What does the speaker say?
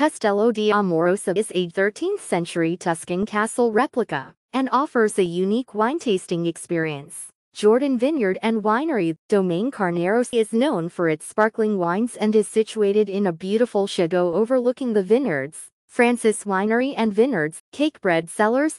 Castello di Amorosa is a 13th century Tuscan castle replica and offers a unique wine tasting experience. Jordan Vineyard and Winery, Domaine Carneros is known for its sparkling wines and is situated in a beautiful chateau overlooking the vineyards. Francis Winery and Vineyards, Cakebread Cellars,